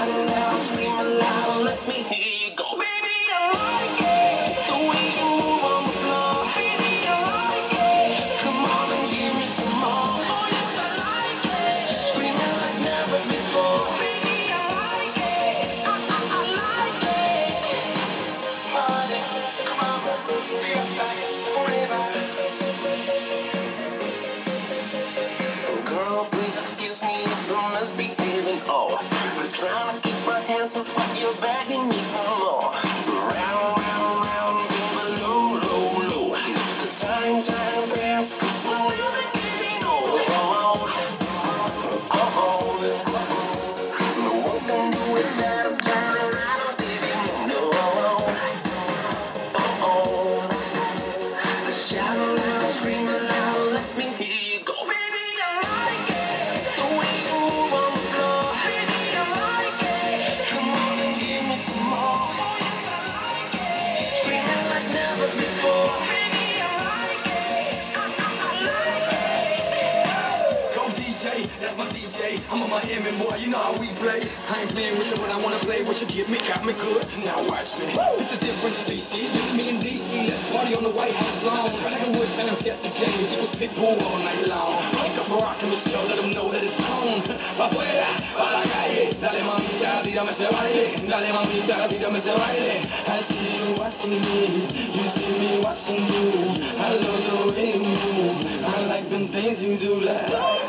Shout scream let me hear you. oh. Trying to keep my hands off what you're begging me for more. Round DJ, that's my DJ. I'm a Miami boy, you know how we play. I ain't playing with you, but I wanna play with you. Get me, got me good. Now watch me. It's a different species. Me and DC, let's party on the White House lawn. Tiger Woods and I'm Jesse James. It was Pitbull all night long. Dale mamita, tírame ese baile. I see you watching me. You see me watching you. I love the way you move. I like them things you do like.